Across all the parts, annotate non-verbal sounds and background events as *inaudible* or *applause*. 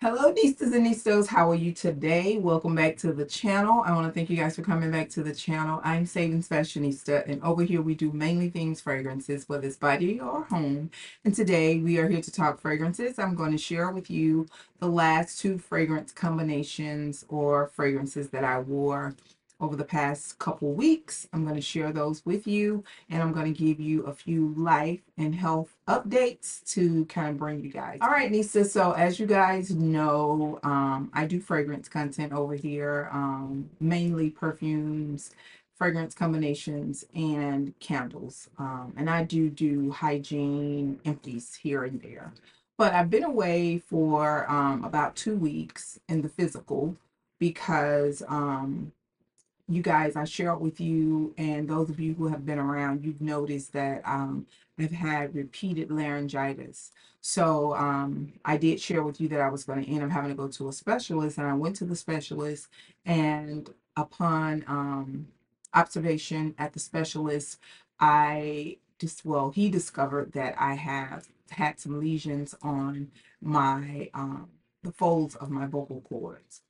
Hello, Nistas and Nistos. How are you today? Welcome back to the channel. I want to thank you guys for coming back to the channel. I'm Savings Fashionista, and over here we do mainly things fragrances, whether it's body or home. And today we are here to talk fragrances. I'm going to share with you the last two fragrance combinations or fragrances that I wore over the past couple weeks. I'm going to share those with you and I'm going to give you a few life and health updates to kind of bring you guys. All right, Nisa. So as you guys know, um, I do fragrance content over here, um, mainly perfumes, fragrance combinations, and candles. Um, and I do do hygiene empties here and there. But I've been away for um, about two weeks in the physical because um, you guys, I share it with you, and those of you who have been around, you've noticed that um, I've had repeated laryngitis. So um, I did share with you that I was going to end up having to go to a specialist, and I went to the specialist, and upon um, observation at the specialist, I just well, he discovered that I have had some lesions on my um, the folds of my vocal cords,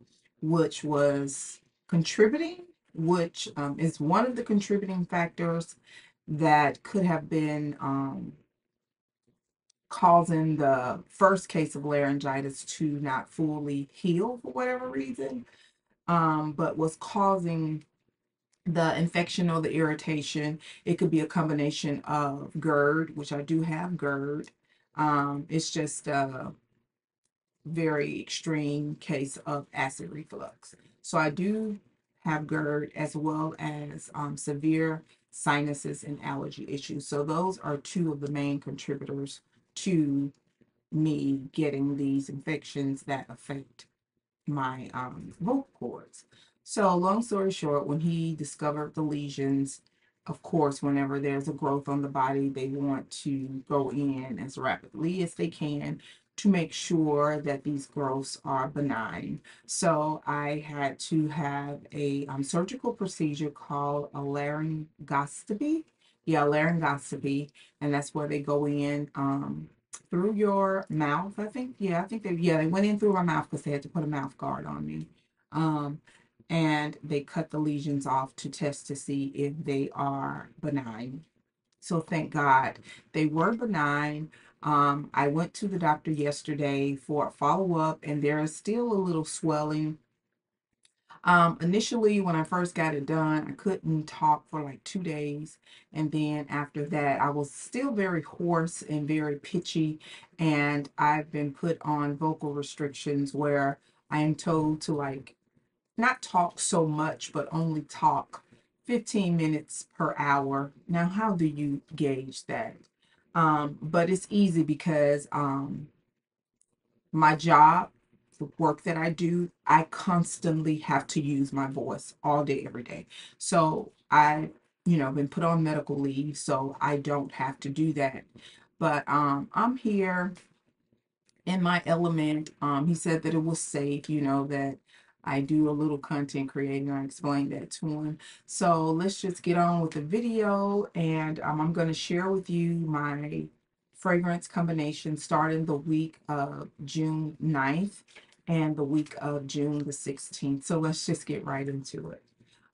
which was contributing which um, is one of the contributing factors that could have been um, causing the first case of laryngitis to not fully heal for whatever reason, um, but was causing the infection or the irritation. It could be a combination of GERD, which I do have GERD. Um, it's just a very extreme case of acid reflux. So I do have GERD as well as um, severe sinuses and allergy issues. So those are two of the main contributors to me getting these infections that affect my um, vocal cords. So long story short, when he discovered the lesions, of course, whenever there's a growth on the body, they want to go in as rapidly as they can to make sure that these growths are benign. So I had to have a um, surgical procedure called a laryngoscopy. Yeah, laryngoscopy, and that's where they go in um, through your mouth. I think. Yeah, I think they. Yeah, they went in through my mouth because they had to put a mouth guard on me. Um, and they cut the lesions off to test to see if they are benign. So thank God they were benign. Um, I went to the doctor yesterday for a follow up, and there is still a little swelling. Um, initially, when I first got it done, I couldn't talk for like two days. And then after that, I was still very hoarse and very pitchy. And I've been put on vocal restrictions where I am told to like not talk so much, but only talk 15 minutes per hour. Now, how do you gauge that? Um, but it's easy because um, my job, the work that I do, I constantly have to use my voice all day, every day. So I, you know, been put on medical leave, so I don't have to do that. But um, I'm here in my element. Um, he said that it was safe, you know, that I do a little content creating. I explained that to him. So let's just get on with the video. And um, I'm going to share with you my fragrance combination starting the week of June 9th and the week of June the 16th. So let's just get right into it.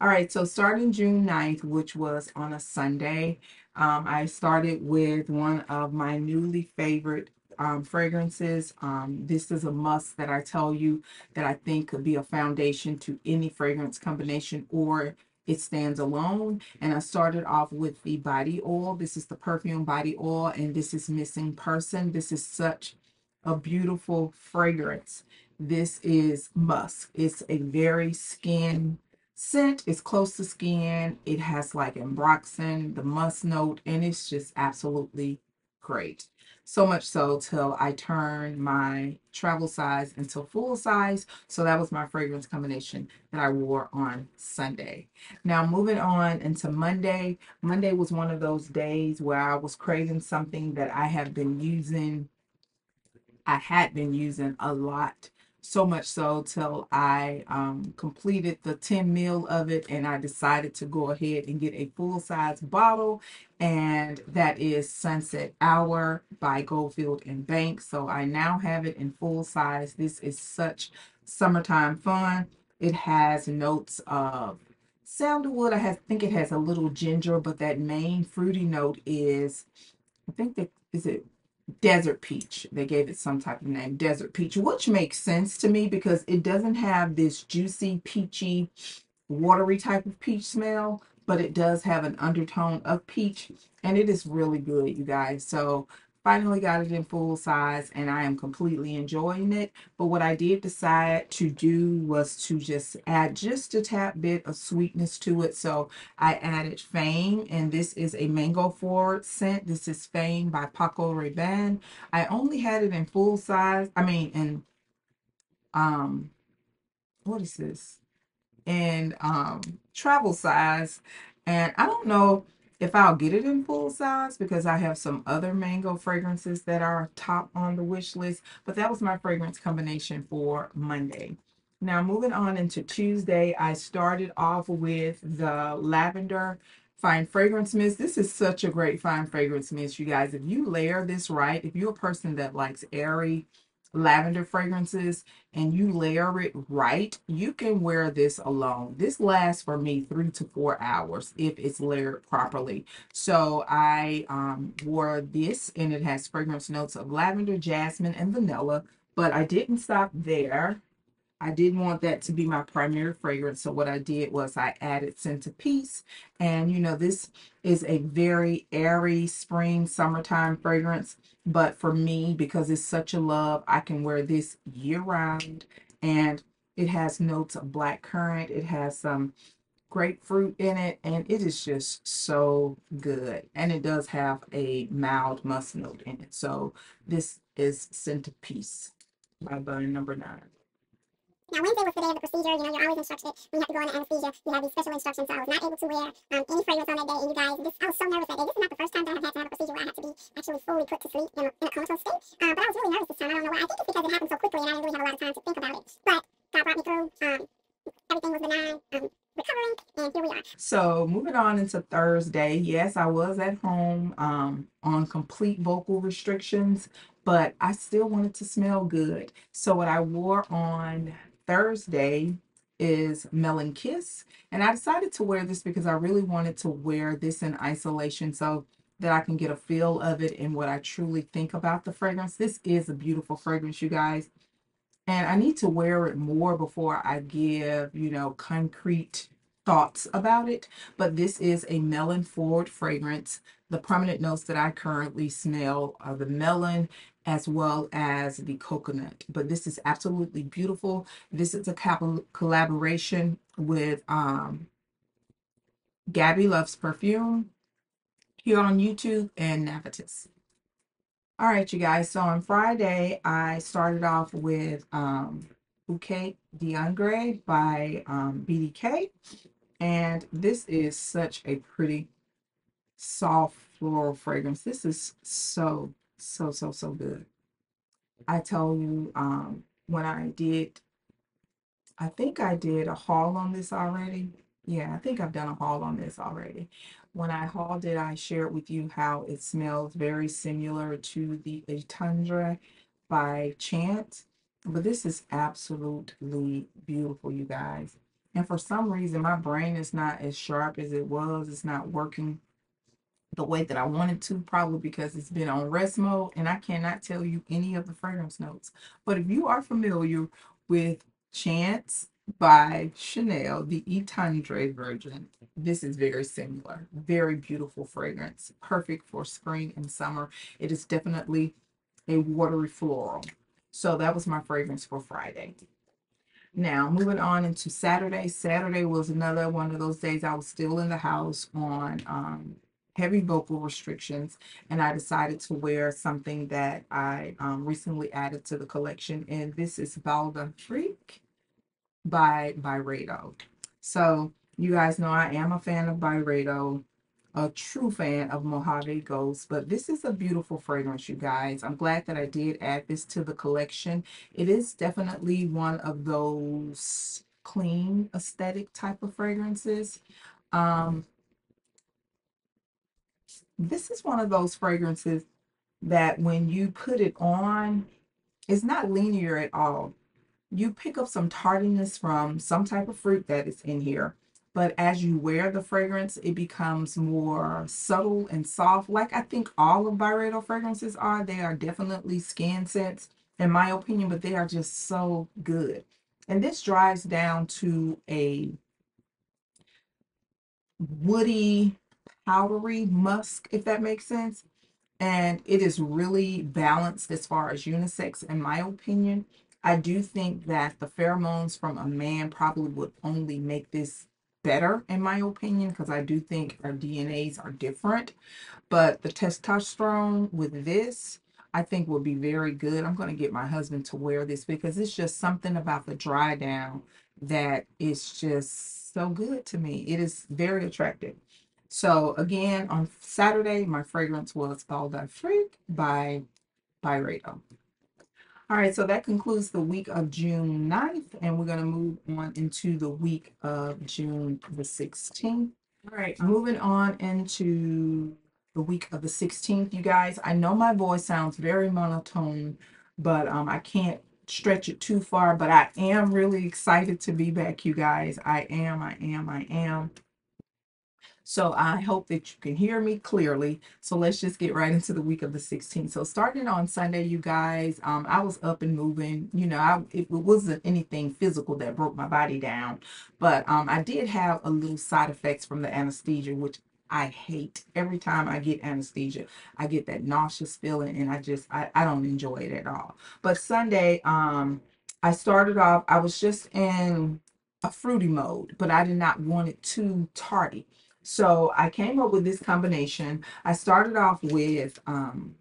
All right, so starting June 9th, which was on a Sunday, um, I started with one of my newly favorite um, fragrances. Um, this is a must that I tell you that I think could be a foundation to any fragrance combination or it stands alone. And I started off with the body oil. This is the perfume body oil, and this is Missing Person. This is such a beautiful fragrance. This is musk. It's a very skin scent. It's close to skin. It has like ambroxan, the musk note, and it's just absolutely great. So much so till I turned my travel size into full size. So that was my fragrance combination that I wore on Sunday. Now moving on into Monday. Monday was one of those days where I was craving something that I have been using. I had been using a lot so much so till I um, completed the 10 mil of it and I decided to go ahead and get a full size bottle and that is Sunset Hour by Goldfield and Bank. So I now have it in full size. This is such summertime fun. It has notes of sandalwood. I have, think it has a little ginger, but that main fruity note is, I think that is it desert peach. They gave it some type of name, desert peach, which makes sense to me because it doesn't have this juicy, peachy, watery type of peach smell, but it does have an undertone of peach and it is really good, you guys. So finally got it in full size and I am completely enjoying it. But what I did decide to do was to just add just a tap bit of sweetness to it. So I added Fame and this is a mango forward scent. This is Fame by Paco Rabanne. I only had it in full size. I mean, in, um, what is this? In um, travel size. And I don't know if I'll get it in full size because I have some other mango fragrances that are top on the wish list, but that was my fragrance combination for Monday. Now, moving on into Tuesday, I started off with the lavender fine fragrance mist. This is such a great fine fragrance mist, you guys. If you layer this right, if you're a person that likes airy, lavender fragrances and you layer it right, you can wear this alone. This lasts for me three to four hours if it's layered properly. So I um, wore this and it has fragrance notes of lavender, jasmine, and vanilla. But I didn't stop there. I didn't want that to be my primary fragrance. So what I did was I added Peace. And you know, this is a very airy spring, summertime fragrance. But for me, because it's such a love, I can wear this year round. And it has notes of black currant. It has some grapefruit in it. And it is just so good. And it does have a mild musk note in it. So this is Peace by Bond Number Nine. Now, Wednesday was the day of the procedure. You know, you're always instructed when you have to go on anesthesia. You have these special instructions. So I was not able to wear um, any fragrance on that day. And you guys, this, I was so nervous that day. This is not the first time that I've had to have a procedure where I had to be actually fully put to sleep in a, in a comatose state. Uh, but I was really nervous this time. I don't know why. I think it's because it happened so quickly and I didn't really have a lot of time to think about it. But God brought me through. Um, everything was benign. Um, recovering and here we are so moving on into thursday yes i was at home um on complete vocal restrictions but i still wanted to smell good so what i wore on Thursday is Melon Kiss. And I decided to wear this because I really wanted to wear this in isolation so that I can get a feel of it and what I truly think about the fragrance. This is a beautiful fragrance, you guys. And I need to wear it more before I give, you know, concrete thoughts about it. But this is a melon forward fragrance. The prominent notes that I currently smell are the melon as well as the coconut. But this is absolutely beautiful. This is a collaboration with um, Gabby Loves Perfume here on YouTube and Navitus. All right, you guys. So on Friday, I started off with um, Bouquet de Hongrie by um, BDK. And this is such a pretty soft floral fragrance. This is so so so so good. I told you um when i did i think i did a haul on this already. Yeah i think i've done a haul on this already. When i hauled it i shared with you how it smells very similar to the Tendre by chance but this is absolutely beautiful you guys. And for some reason my brain is not as sharp as it was. It's not working the way that I wanted to, probably because it's been on rest mode and I cannot tell you any of the fragrance notes. But if you are familiar with Chance by Chanel, the Eau Tendre version, this is very similar. Very beautiful fragrance, perfect for spring and summer. It is definitely a watery floral. So that was my fragrance for Friday. Now, moving on into Saturday. Saturday was another one of those days I was still in the house on um, heavy vocal restrictions and I decided to wear something that I um, recently added to the collection and this is Bal d'Afrique by Byredo. So you guys know I am a fan of Byredo. a true fan of Mojave Ghost, but this is a beautiful fragrance, you guys. I'm glad that I did add this to the collection. It is definitely one of those clean aesthetic type of fragrances. Um, this is one of those fragrances that when you put it on, it's not linear at all. You pick up some tardiness from some type of fruit that is in here, but as you wear the fragrance, it becomes more subtle and soft. Like I think all of Byredo fragrances are. They are definitely skin scents, in my opinion, but they are just so good. And this dries down to a woody, powdery musk, if that makes sense. And it is really balanced as far as unisex, in my opinion. I do think that the pheromones from a man probably would only make this better, in my opinion, because I do think our DNAs are different. But the testosterone with this, I think will be very good. I'm going to get my husband to wear this because it's just something about the dry down that is just so good to me. It is very attractive. So again, on Saturday, my fragrance was Bal d'Afrique by Byredo. All right, so that concludes the week of June 9th, and we're going to move on into the week of June the 16th. All right, moving on into the week of the 16th, you guys. I know my voice sounds very monotone, but um, I can't stretch it too far. But I am really excited to be back, you guys. I am, I am, I am. So I hope that you can hear me clearly. So let's just get right into the week of the 16th. So starting on Sunday, you guys, um, I was up and moving. You know, I, it wasn't anything physical that broke my body down, but um, I did have a little side effects from the anesthesia, which I hate. Every time I get anesthesia, I get that nauseous feeling, and I just I, I don't enjoy it at all. But Sunday, um, I started off. I was just in a fruity mode, but I did not want it too tardy. So I came up with this combination. I started off with um,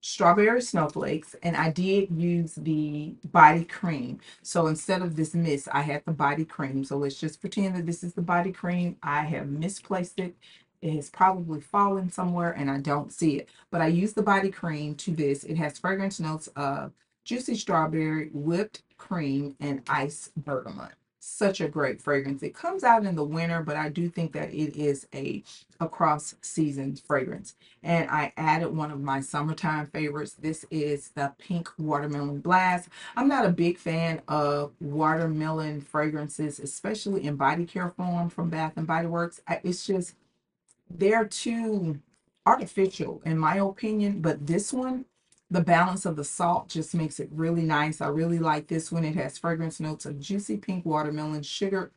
strawberry snowflakes and I did use the body cream. So instead of this mist, I had the body cream. So let's just pretend that this is the body cream. I have misplaced it. It has probably fallen somewhere and I don't see it. But I used the body cream to this. It has fragrance notes of juicy strawberry, whipped cream, and ice bergamot such a great fragrance. It comes out in the winter, but I do think that it is a across seasons fragrance. And I added one of my summertime favorites. This is the Pink Watermelon Blast. I'm not a big fan of watermelon fragrances, especially in body care form from Bath and Body Works. I, it's just they're too artificial in my opinion, but this one the balance of the salt just makes it really nice. I really like this one. It has fragrance notes of juicy pink watermelon, sugar,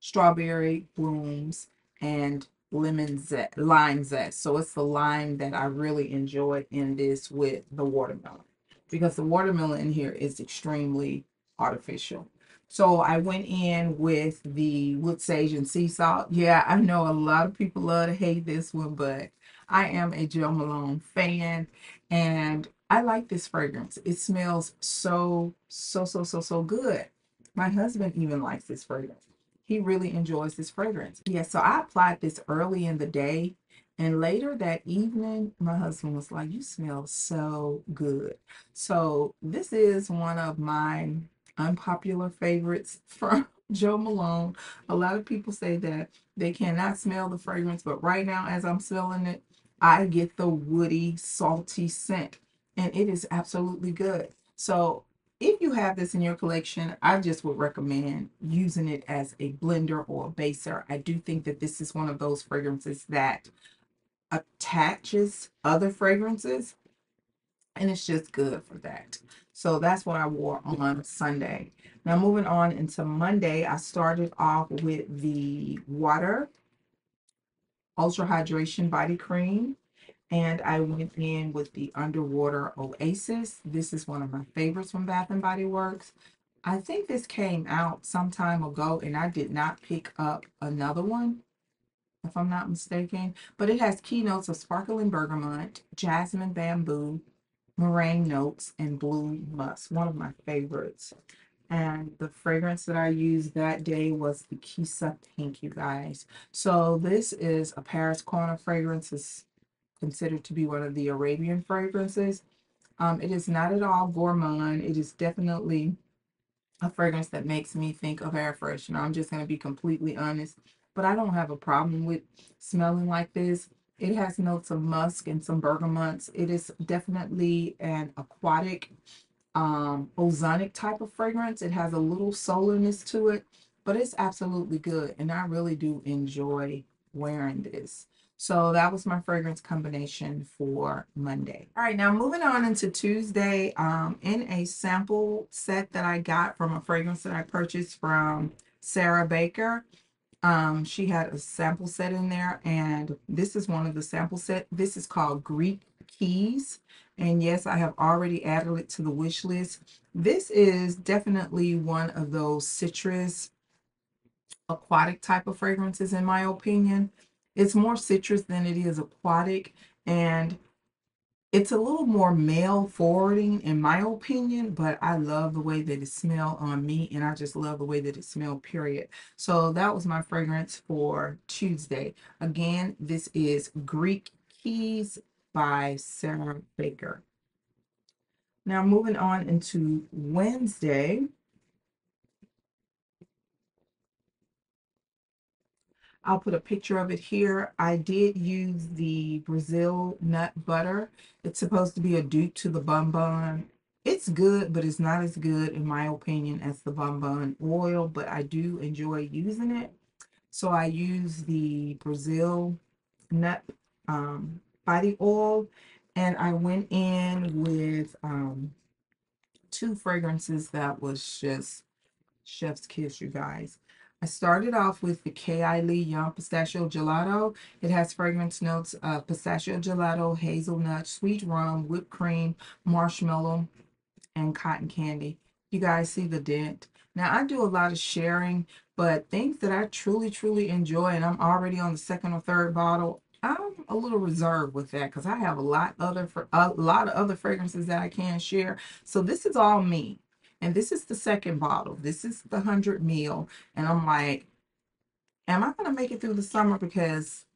strawberry blooms, and lemon zest, lime zest. So it's the lime that I really enjoy in this with the watermelon because the watermelon in here is extremely artificial. So I went in with the wood sage and sea salt. Yeah, I know a lot of people love to hate this one, but I am a Jo Malone fan and I like this fragrance. It smells so, so, so, so, so good. My husband even likes this fragrance. He really enjoys this fragrance. Yeah, so I applied this early in the day. And later that evening, my husband was like, You smell so good. So, this is one of my unpopular favorites *laughs* from Jo Malone. A lot of people say that they cannot smell the fragrance, but right now, as I'm smelling it, I get the woody, salty scent, and it is absolutely good. So, if you have this in your collection, I just would recommend using it as a blender or a baser. I do think that this is one of those fragrances that attaches other fragrances, and it's just good for that. So, that's what I wore on Sunday. Now, moving on into Monday, I started off with the water Ultra Hydration Body Cream. And I went in with the Underwater Oasis. This is one of my favorites from Bath and Body Works. I think this came out some time ago and I did not pick up another one, if I'm not mistaken. But it has keynotes of sparkling bergamot, jasmine bamboo, meringue notes, and blue musk. One of my favorites. And the fragrance that I used that day was the Qissa Pink, you guys. So this is a Paris Corner fragrance. It's considered to be one of the Arabian fragrances. Um, it is not at all gourmand. It is definitely a fragrance that makes me think of air freshener. I'm just going to be completely honest, but I don't have a problem with smelling like this. It has notes of musk and some bergamots. It is definitely an aquatic, um, ozonic type of fragrance. It has a little solarness to it, but it's absolutely good. And I really do enjoy wearing this. So that was my fragrance combination for Monday. All right, now moving on into Tuesday, um, in a sample set that I got from a fragrance that I purchased from Sarah Baker. Um, she had a sample set in there, and this is one of the sample set. This is called Greek Keys. And yes, I have already added it to the wish list. This is definitely one of those citrus aquatic type of fragrances, in my opinion. It's more citrus than it is aquatic, and it's a little more male forwarding in my opinion, but I love the way that it smelled on me, and I just love the way that it smelled, period. So that was my fragrance for Tuesday. Again, this is Greek Keys by Sarah Baker. Now moving on into Wednesday. I'll put a picture of it here. I did use the Brazil nut butter. It's supposed to be a dupe to the Bum. It's good, but it's not as good, in my opinion, as the Bum oil, but I do enjoy using it. So I use the Brazil nut um, body oil, and I went in with um, two fragrances that was just chef's kiss, you guys. I started off with the Kayali Yum Pistachio Gelato. It has fragrance notes of pistachio gelato, hazelnut, sweet rum, whipped cream, marshmallow, and cotton candy. You guys see the dent. Now, I do a lot of sharing, but things that I truly, truly enjoy, and I'm already on the second or third bottle, I'm a little reserved with that because I have a lot other for a lot of other fragrances that I can share. So this is all me. And this is the second bottle. This is the 100 mil. And I'm like, am I to make it through the summer? Because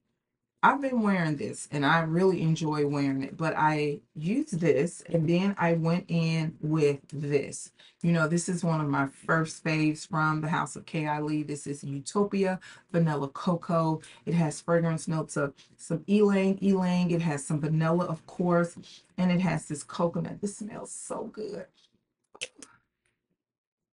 I've been wearing this and I really enjoy wearing it. But I used this and then I went in with this. You know, this is one of my first faves from the House of Kayali. This is Utopia Vanilla Cocoa. It has fragrance notes of some ylang ylang. It has some vanilla, of course. And it has this coconut. This smells so good.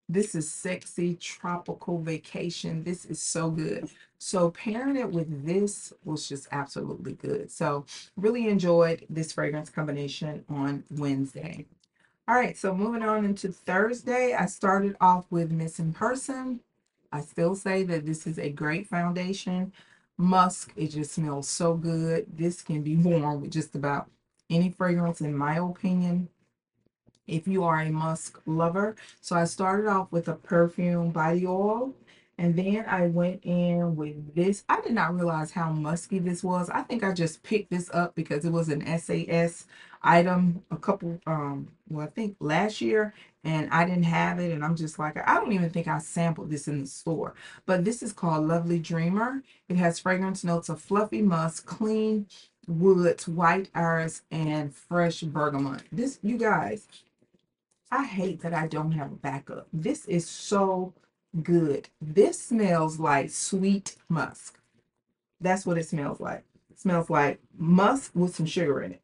This is sexy tropical vacation. This is so good. So pairing it with this was just absolutely good. So really enjoyed this fragrance combination on Wednesday. All right, so moving on into Thursday, I started off with Missing Person. I still say that this is a great foundation. Musk, it just smells so good. This can be worn with just about any fragrance, in my opinion if you are a musk lover. So I started off with a perfume body oil and then I went in with this. I did not realize how musky this was. I think I just picked this up because it was an SAS item a couple, um, well, I think last year, and I didn't have it. And I'm just like, I don't even think I sampled this in the store. But this is called Lovely Dreamer. It has fragrance notes of fluffy musk, clean woods, white iris, and fresh bergamot. This, you guys, I hate that I don't have a backup. This is so good. This smells like sweet musk. That's what it smells like. It smells like musk with some sugar in it.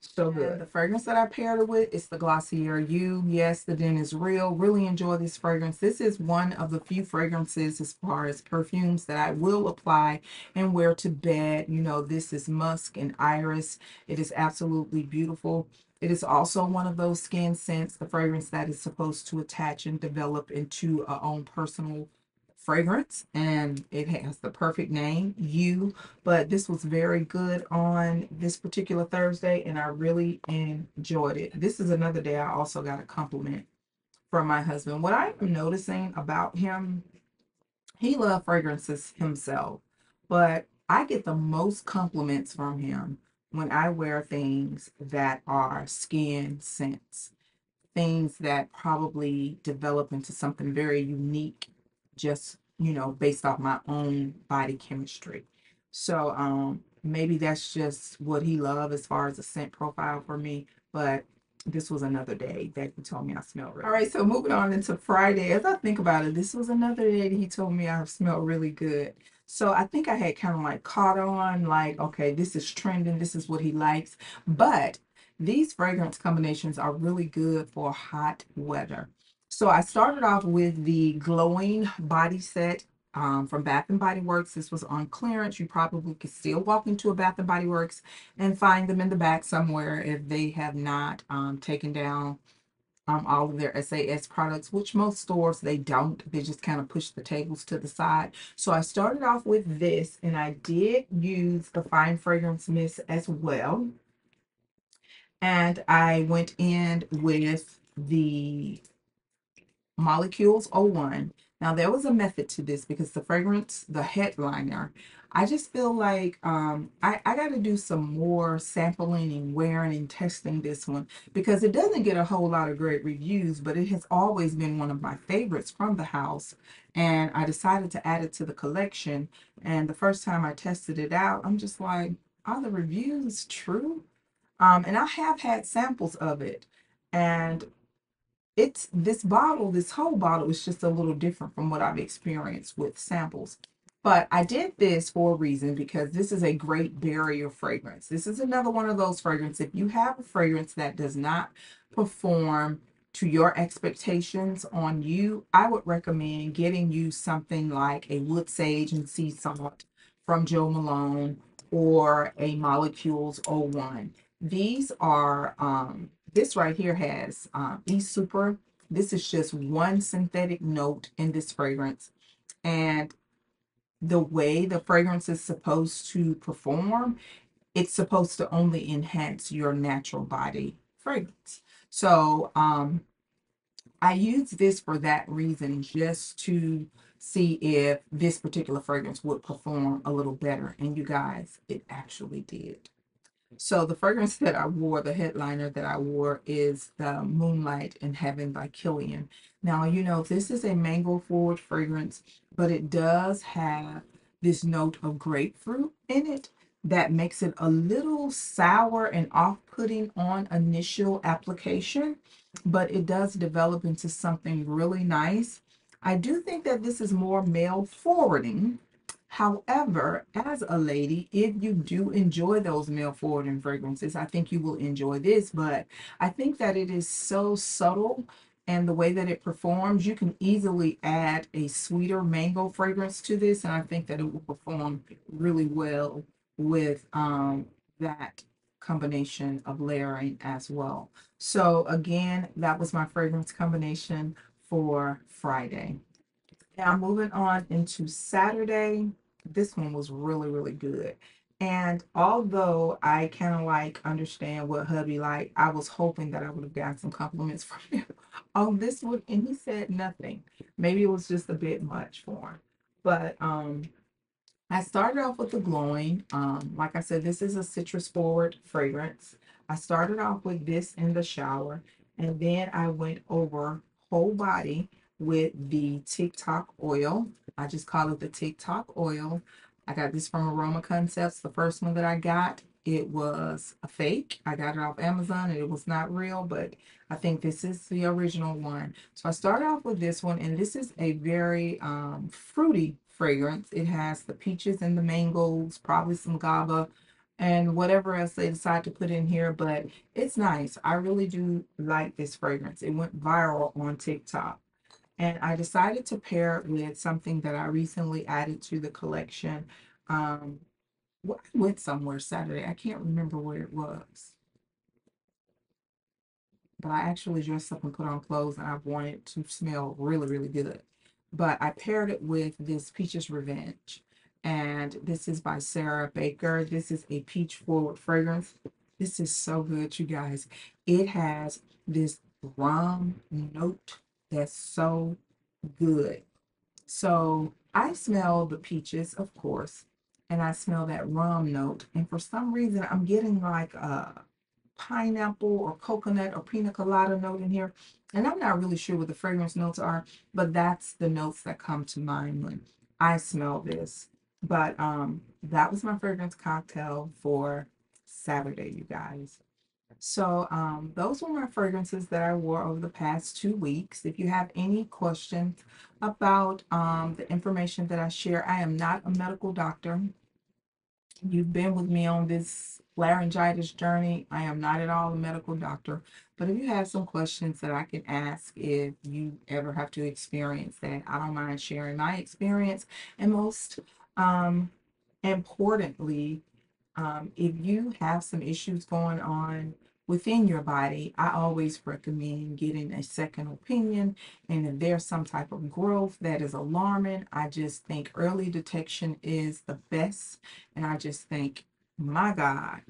So good. The fragrance that I paired it with is the Glossier You. Yes, the Den is real. Really enjoy this fragrance. This is one of the few fragrances as far as perfumes that I will apply and wear to bed. You know, this is musk and iris. It is absolutely beautiful. It is also one of those skin scents, the fragrance that is supposed to attach and develop into a own personal fragrance and it has the perfect name you. But this was very good on this particular thursday and i really enjoyed it. This is another day i also got a compliment from my husband. What i am noticing about him he loves fragrances himself but i get the most compliments from him when I wear things that are skin scents. things that probably develop into something very unique, just, you know, based off my own body chemistry. So um maybe that's just what he loved as far as a scent profile for me. But this was another day that he told me I smelled really. All right, so moving on into Friday, as I think about it, this was another day that he told me I smelled really good. So I think I had kind of like caught on, like, okay, this is trending, this is what he likes. But these fragrance combinations are really good for hot weather. So I started off with the glowing body set um, from Bath and Body Works. This was on clearance. You probably could still walk into a Bath and Body Works and find them in the back somewhere if they have not um, taken down um, all of their SAS products, which most stores they don't. They just kind of push the tables to the side. So I started off with this, and I did use the Fine Fragrance Mist as well. And I went in with the Molecules 01. Now there was a method to this because the fragrance, the headliner, I just feel like um, I, I got to do some more sampling and wearing and testing this one because it doesn't get a whole lot of great reviews, but it has always been one of my favorites from the house. And I decided to add it to the collection. And the first time I tested it out, I'm just like, are the reviews true? Um, and I have had samples of it. And it's this bottle, this whole bottle is just a little different from what I've experienced with samples. But I did this for a reason because this is a great barrier fragrance. This is another one of those fragrances. If you have a fragrance that does not perform to your expectations on you, I would recommend getting you something like a wood sage and sea salt from Jo Malone or a Molecules 01. These are um, this right here has um, E Super. This is just one synthetic note in this fragrance. And the way the fragrance is supposed to perform, it's supposed to only enhance your natural body fragrance. So um, I use this for that reason, just to see if this particular fragrance would perform a little better. And you guys, it actually did. So the fragrance that I wore, the headliner that I wore is the Moonlight in Heaven by Kilian. Now, you know, this is a mango forward fragrance, but it does have this note of grapefruit in it that makes it a little sour and off-putting on initial application, but it does develop into something really nice. I do think that this is more male forwarding However, as a lady, if you do enjoy those male forwarding fragrances, I think you will enjoy this. But I think that it is so subtle and the way that it performs, you can easily add a sweeter mango fragrance to this. And I think that it will perform really well with um, that combination of layering as well. So again, that was my fragrance combination for Friday. Now moving on into Saturday this one was really, really good. And although I kind of like understand what hubby like, I was hoping that I would have gotten some compliments *laughs* from him on this one, and he said nothing. Maybe it was just a bit much for him. But um, I started off with the glowing. Um, like I said, this is a citrus forward fragrance. I started off with this in the shower, and then I went over whole body with the TikTok oil. I just call it the TikTok oil. I got this from Aroma Concepts. The first one that I got, it was a fake. I got it off Amazon and it was not real, but I think this is the original one. So I started off with this one, and this is a very um, fruity fragrance. It has the peaches and the mangoes, probably some guava and whatever else they decide to put in here, but it's nice. I really do like this fragrance. It went viral on TikTok. And I decided to pair it with something that I recently added to the collection. Um, I went somewhere Saturday. I can't remember where it was. But I actually dressed up and put on clothes and I wanted to smell really, really good. But I paired it with this Peaches Revenge. And this is by Sarah Baker. This is a peach forward fragrance. This is so good, you guys. It has this rum note that's so good. So I smell the peaches, of course, and I smell that rum note. And for some reason, I'm getting like a pineapple or coconut or pina colada note in here. And I'm not really sure what the fragrance notes are, but that's the notes that come to mind when I smell this. But um, that was my fragrance cocktail for Saturday, you guys. So um, those were my fragrances that I wore over the past two weeks. If you have any questions about um, the information that I share, I am not a medical doctor. You've been with me on this laryngitis journey. I am not at all a medical doctor, but if you have some questions that I can ask if you ever have to experience that, I don't mind sharing my experience. And most um, importantly, um, if you have some issues going on within your body, I always recommend getting a second opinion. And if there's some type of growth that is alarming, I just think early detection is the best. And I just think, my God,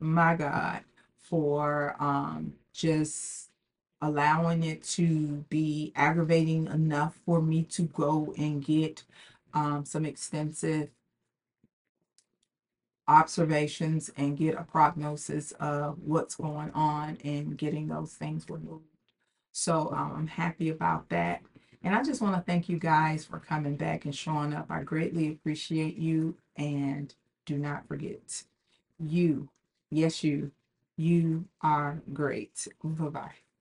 my God, for um, just allowing it to be aggravating enough for me to go and get um, some extensive observations and get a prognosis of what's going on and getting those things removed. So um, I'm happy about that. And I just want to thank you guys for coming back and showing up. I greatly appreciate you. And do not forget, you, yes, you, you are great. Bye bye.